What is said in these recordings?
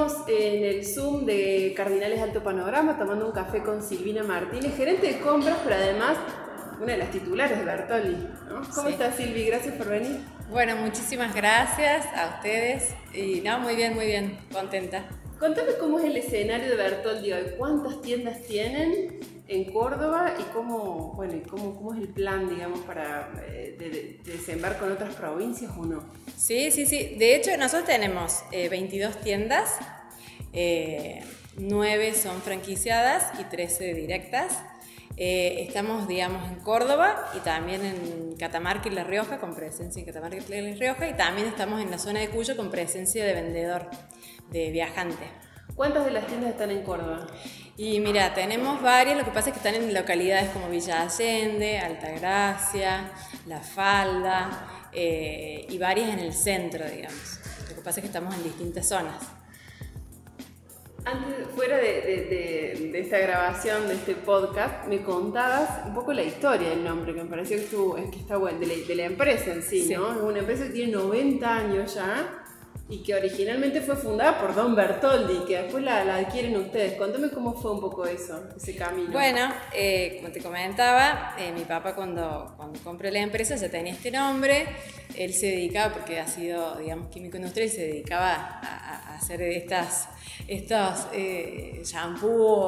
Estamos en el Zoom de Cardinales Alto Panorama tomando un café con Silvina Martínez, gerente de compras, pero además una de las titulares de Bertoli. ¿Cómo estás, Silvi? Gracias por venir. Bueno, muchísimas gracias a ustedes y no, muy bien, muy bien, contenta. Contame cómo es el escenario de Bertoldi hoy, cuántas tiendas tienen en Córdoba y cómo, bueno, cómo, cómo es el plan, digamos, para eh, desembarcar con otras provincias o no. Sí, sí, sí. De hecho, nosotros tenemos 22 eh, tiendas, 9 eh, son franquiciadas y 13 directas. Estamos, digamos, en Córdoba y también en Catamarca y La Rioja, con presencia en Catamarca y La Rioja, y también estamos en la zona de Cuyo con presencia de vendedor de viajante. ¿Cuántas de las tiendas están en Córdoba? Y mira, tenemos varias, lo que pasa es que están en localidades como Villa Allende, Altagracia, La Falda eh, y varias en el centro, digamos. Lo que pasa es que estamos en distintas zonas. Antes, fuera de, esta grabación, de este podcast, me contabas un poco la historia del nombre, que me pareció que, es que está bueno, de la, empresa en sí, sí, ¿no? Es una empresa que tiene 90 años ya y que originalmente fue fundada por Don Bertoldi, que después la, adquieren ustedes. Cuéntame cómo fue un poco eso, ese camino. Bueno, eh, como te comentaba, eh, mi papá cuando, cuando compró la empresa ya tenía este nombre, él se dedicaba, porque ha sido, digamos, químico industrial, se dedicaba a, hacer estas, estos eh,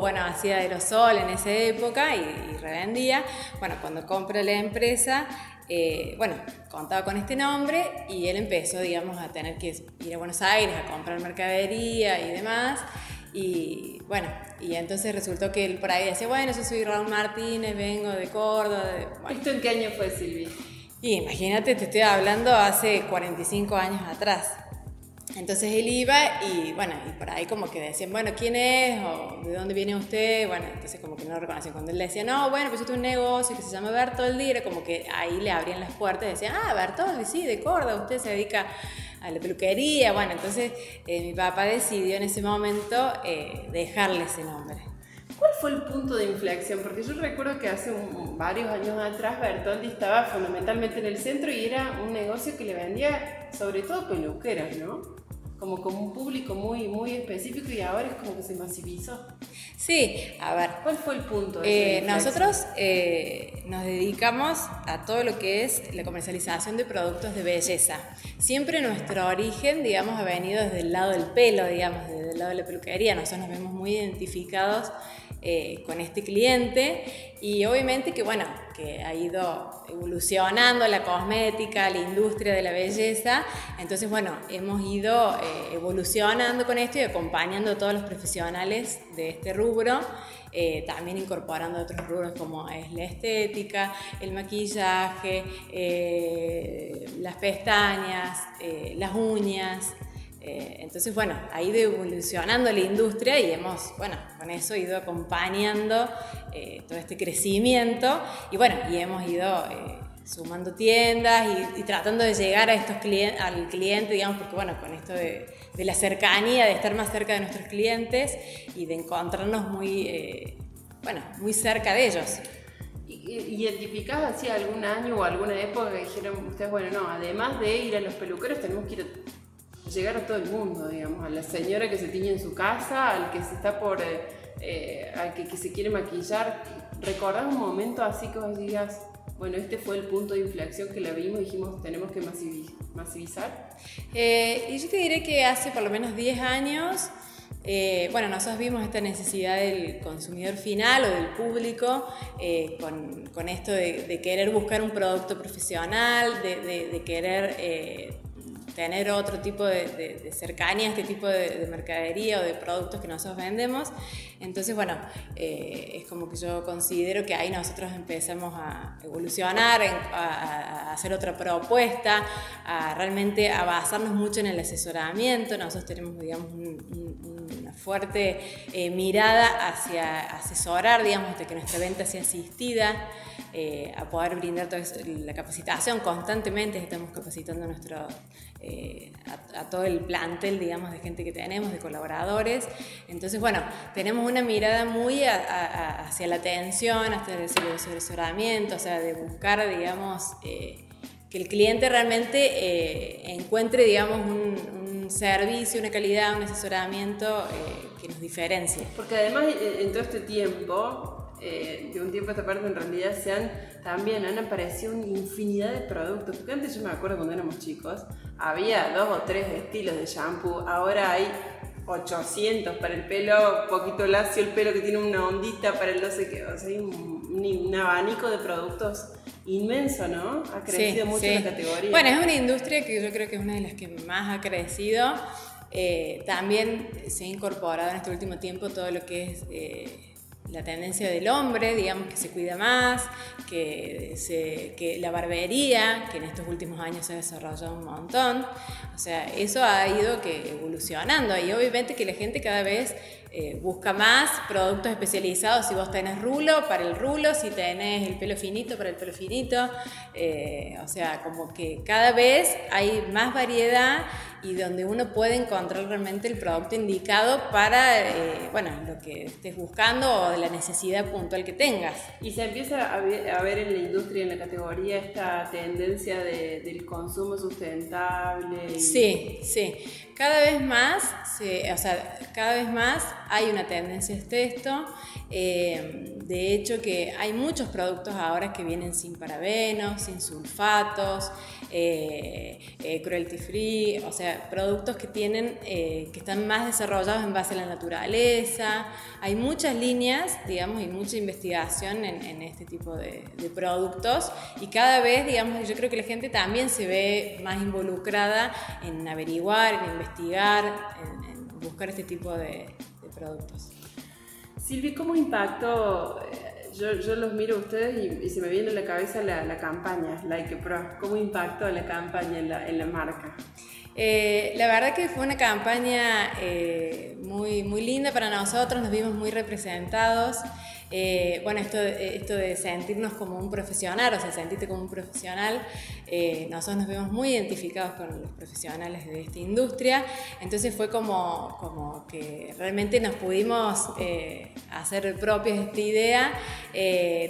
bueno, hacía aerosol en esa época y, y revendía. Bueno, cuando compró la empresa, eh, bueno, contaba con este nombre y él empezó, digamos, a tener que ir a Buenos Aires a comprar mercadería y demás. Y bueno, y entonces resultó que él por ahí decía, bueno, yo soy Raúl Martínez, vengo de Córdoba. ¿Esto en qué año fue, Silvi? Y imagínate, te estoy hablando hace 45 años atrás. Entonces él iba y bueno, y por ahí como que decían, bueno, ¿quién es? o ¿de dónde viene usted? Bueno, entonces como que no lo reconocían. Cuando él decía, no, bueno, pues yo tengo un negocio que se llama Bertoldi, era como que ahí le abrían las puertas y decían, ah, Bertoldi, sí, de Córdoba, usted se dedica a la peluquería. Bueno, entonces eh, mi papá decidió en ese momento eh, dejarle ese nombre. ¿Cuál fue el punto de inflexión? Porque yo recuerdo que hace varios años atrás Bertoldi estaba fundamentalmente en el centro y era un negocio que le vendía sobre todo peluqueras, ¿no? como como un público muy, muy específico y ahora es como que se masivizó. Sí, a ver. ¿Cuál fue el punto? Eh, nosotros eh, nos dedicamos a todo lo que es la comercialización de productos de belleza. Siempre nuestro origen, digamos, ha venido desde el lado del pelo, digamos, desde el lado de la peluquería. Nosotros nos vemos muy identificados eh, con este cliente y obviamente que bueno, que ha ido evolucionando la cosmética, la industria de la belleza, entonces bueno, hemos ido eh, evolucionando con esto y acompañando a todos los profesionales de este rubro. Eh, también incorporando otros rubros como es la estética, el maquillaje, las pestañas, las uñas, eh, entonces, bueno, ha ido evolucionando la industria y hemos, bueno, con eso ido acompañando eh, todo este crecimiento y bueno, y hemos ido eh, sumando tiendas y, tratando de llegar a estos clientes, al cliente, digamos, porque bueno, con esto de, la cercanía, de estar más cerca de nuestros clientes y de encontrarnos muy, bueno, muy cerca de ellos. ¿Identificás así algún año o alguna época que dijeron ustedes, bueno, no, además de ir a los peluqueros, tenemos que ir a llegar a todo el mundo, digamos, a la señora que se tiñe en su casa, al que se está por, eh, eh, al que, se quiere maquillar. ¿Recordás un momento así que vos digas, bueno, este fue el punto de inflexión que la vimos y dijimos, tenemos que masivizar? Eh, y yo te diré que hace por lo menos 10 años, bueno, nosotros vimos esta necesidad del consumidor final o del público con, con, esto de, querer buscar un producto profesional, de, de querer tener otro tipo de, cercanía a este tipo de, mercadería o de productos que nosotros vendemos. Entonces, bueno, eh, es como que yo considero que ahí nosotros empezamos a evolucionar, a, hacer otra propuesta, a realmente a basarnos mucho en el asesoramiento. Nosotros tenemos, digamos, una fuerte eh, mirada hacia asesorar, digamos, hasta que nuestra venta sea asistida. Eh, a poder brindar toda la capacitación. Constantemente estamos capacitando a, nuestro, eh, a, todo el plantel, digamos, de gente que tenemos, de colaboradores. Entonces, bueno, tenemos una mirada muy hacia la atención, hasta el asesoramiento, o sea, de buscar, digamos, eh, que el cliente realmente encuentre, digamos, un un servicio, una calidad, un asesoramiento eh, que nos diferencie. Porque además eh, en todo este tiempo, eh, de un tiempo a esta parte en realidad se han, también han aparecido una infinidad de productos. Porque antes yo me acuerdo cuando éramos chicos, había dos o tres estilos de shampoo, ahora hay 800 para el pelo, poquito lacio el pelo que tiene una ondita para el no sé qué, o sea, hay un, abanico de productos inmenso, ¿no? Ha crecido mucho la categoría. Bueno, es una industria que yo creo que es una de las que más ha crecido. Eh, también se ha incorporado en este último tiempo todo lo que es eh, la tendencia del hombre, digamos, que se cuida más, que, la barbería, que en estos últimos años se ha desarrollado un montón. O sea, eso ha ido que evolucionando y obviamente que la gente cada vez eh, busca más productos especializados. Si vos tenés rulo, para el rulo, si tenés el pelo finito, para el pelo finito. Eh, o sea, como que cada vez hay más variedad y donde uno puede encontrar realmente el producto indicado para, eh, bueno, lo que estés buscando o de la necesidad puntual que tengas. Y se empieza a ver, en la industria, en la categoría, esta tendencia del consumo sustentable. Sí, sí. Cada vez más, o sea, cada vez más hay una tendencia a esto. Eh, de hecho, que hay muchos productos ahora que vienen sin parabenos, sin sulfatos, eh, eh, cruelty free, o sea, productos que tienen, que están más desarrollados en base a la naturaleza. Hay muchas líneas, digamos, y mucha investigación en, este tipo de, productos y cada vez, digamos, yo creo que la gente también se ve más involucrada en averiguar, en investigar, en buscar este tipo de, productos. Silvi, ¿cómo impactó? Eh, yo, yo, los miro a ustedes y, se me viene a la cabeza la, la, campaña, Like Pro. ¿Cómo impactó la campaña en la, en la marca? Eh, la verdad que fue una campaña eh, muy, muy linda para nosotros, nos vimos muy representados. Eh, bueno, esto, esto de sentirnos como un profesional, o sea, sentirte como un profesional, eh, nosotros nos vemos muy identificados con los profesionales de esta industria, entonces fue como, como que realmente nos pudimos eh, hacer propios esta idea,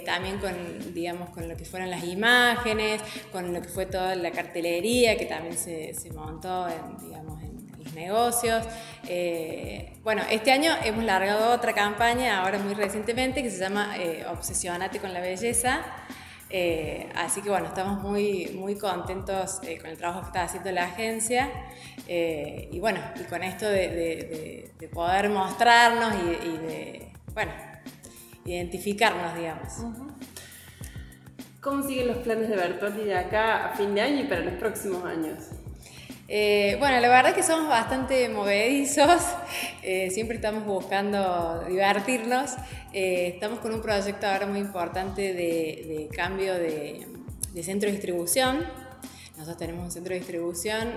también con, digamos, con lo que fueron las imágenes, con lo que fue toda la cartelería que también se, montó en, digamos, negocios. Eh, bueno, este año hemos largado otra campaña, ahora muy recientemente, que se llama eh, Obsesionate con la Belleza. Eh, así que bueno, estamos muy, muy contentos con el trabajo que está haciendo la agencia y bueno, y con esto de, poder mostrarnos y, de, bueno, identificarnos, digamos. ¿Cómo siguen los planes de Bertoldi de acá a fin de año y para los próximos años? Eh, bueno, la verdad es que somos bastante movedizos, eh, siempre estamos buscando divertirnos. Eh, estamos con un proyecto ahora muy importante de, cambio de, centro de distribución. Nosotros tenemos un centro de distribución,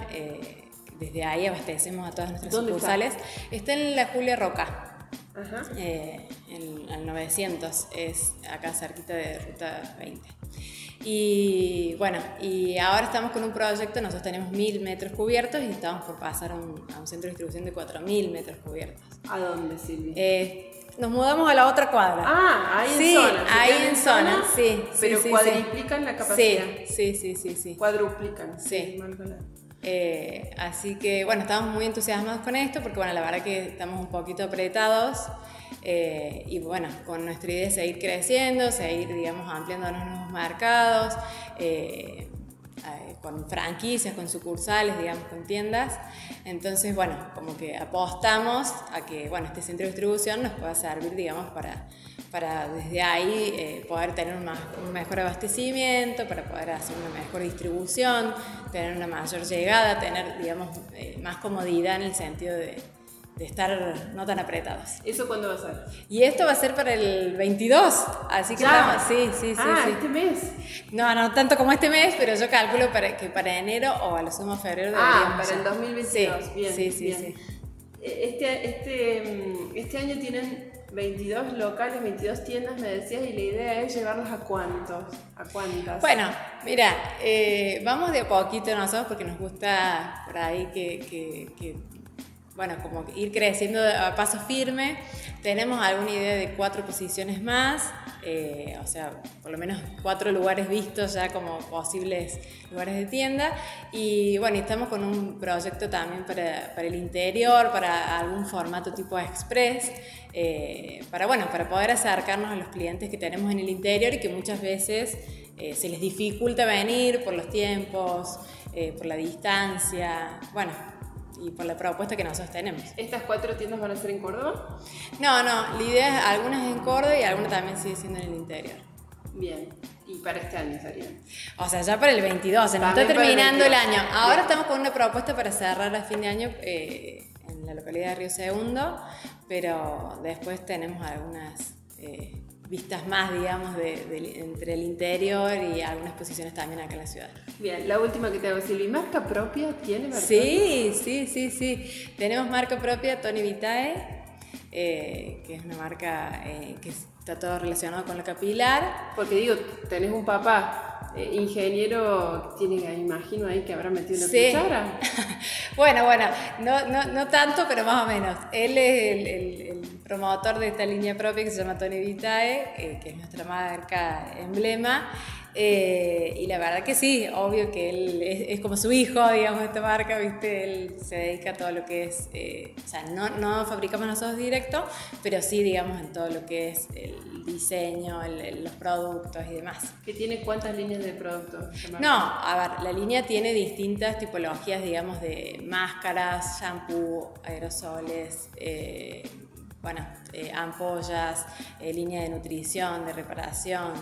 desde ahí abastecemos a todas nuestras sucursales. Está? en la Julia Roca. en el 900, es acá cerquita de Ruta 20. Y bueno, y ahora estamos con un proyecto, nosotros tenemos mil metros cubiertos y estamos por pasar a un, centro de distribución de 4.000 metros cubiertos. ¿A dónde, Silvia? Eh, nos mudamos a la otra cuadra. Ah, ahí en zona. ahí en zona, sí. Pero cuadruplican la capacidad. Sí, sí, sí, sí. Cuadruplican. Sí. Eh, así que bueno, estamos muy entusiasmados con esto porque bueno, la verdad que estamos un poquito apretados. Eh, y bueno, con nuestra idea es seguir creciendo, seguir, digamos, ampliando nuevos mercados, eh, eh, con franquicias, con sucursales, digamos, con tiendas. Entonces, bueno, como que apostamos a que, bueno, este centro de distribución nos pueda servir, digamos, para, para desde ahí poder tener un, un, mejor abastecimiento, para poder hacer una mejor distribución, tener una mayor llegada, tener, digamos, más comodidad en el sentido de de estar no tan apretados. ¿Eso cuándo va a ser? Y esto va a ser para el 22, así que estamos, sí, sí, sí. Ah, este mes. No, no tanto como este mes, pero yo calculo para, que para enero o a lo sumo febrero Ah, para el 2022, sí, bien, sí, sí, sí. Eh, este, este, mm, este año tienen 22 locales, 22 tiendas, me decías, y la idea es llevarlos a cuántos, a cuántas. Bueno, mira, eh, vamos de a poquito nosotros porque nos gusta por ahí que, que bueno, como ir creciendo a paso firme. Tenemos alguna idea de cuatro posiciones más, eh, o sea, por lo menos cuatro lugares vistos ya como posibles lugares de tienda. Y bueno, estamos con un proyecto también para, para el interior, para algún formato tipo express, eh, para, bueno, para poder acercarnos a los clientes que tenemos en el interior y que muchas veces eh, se les dificulta venir por los tiempos, por la distancia. Bueno, y por la propuesta que nosotros tenemos. ¿Estas cuatro tiendas van a ser en Córdoba? No, no, la idea es algunas en Córdoba y algunas también sigue siendo en el interior. Bien, y para este año serían. O sea, ya para el 22, se nos está terminando el, año. Ahora estamos con una propuesta para cerrar a fin de año eh, en la localidad de Río Segundo, pero después tenemos algunas... Eh, vistas más, digamos, de, entre el interior y algunas posiciones también acá en la ciudad. Bien, la última que te hago, Silvia, ¿marca propia tiene? Verdad? Sí, sí, sí, sí. Tenemos marca propia Tony Vitae, eh, que es una marca eh, que está todo relacionado con la capilar. Porque digo, tenés un papá eh, ingeniero, tiene, imagino ahí que habrá metido una sí. cuchara. bueno, bueno, no, no, no, tanto, pero más o menos. Él es el, el, promotor de esta línea propia que se llama Tony Vitae, que es nuestra marca emblema. Eh, y la verdad que sí, obvio que él es, como su hijo, digamos, esta marca, ¿viste? Él se dedica a todo lo que es, eh, o sea, no, no, fabricamos nosotros directo, pero sí, digamos, en todo lo que es el diseño, los productos y demás. ¿Qué tiene cuántas líneas de productos? No, a ver, la línea tiene distintas tipologías, digamos, de máscaras, shampoo, aerosoles, eh, bueno, ampollas, línea de nutrición, de reparación.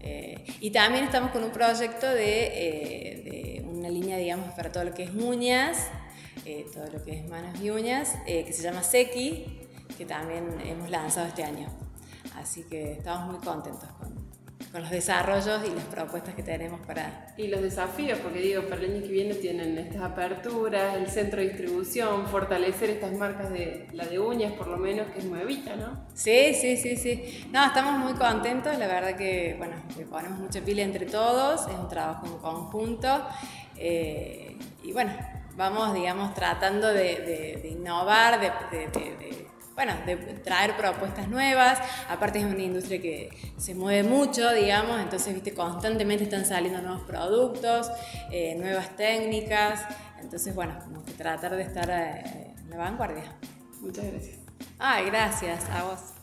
Eh, y también estamos con un proyecto de, eh, de, una línea, digamos, para todo lo que es uñas, eh, todo lo que es manos y uñas, que se llama Seki, que también hemos lanzado este año. Así que estamos muy contentos con, con los desarrollos y las propuestas que tenemos para... Y los desafíos, porque digo, para el año que viene tienen estas aperturas, el centro de distribución, fortalecer estas marcas de la de uñas, por lo menos, que es nuevita, ¿no? Sí, sí, sí, sí. No, estamos muy contentos, la verdad que, bueno, le ponemos mucha pila entre todos, es un trabajo en conjunto. Eh, y bueno, vamos, digamos, tratando de, de innovar, de bueno, de traer propuestas nuevas. Aparte es una industria que se mueve mucho, digamos, entonces, viste, constantemente están saliendo nuevos productos, eh, nuevas técnicas. Entonces, bueno, como que tratar de estar eh, en la vanguardia. Muchas gracias. Ay, gracias a vos.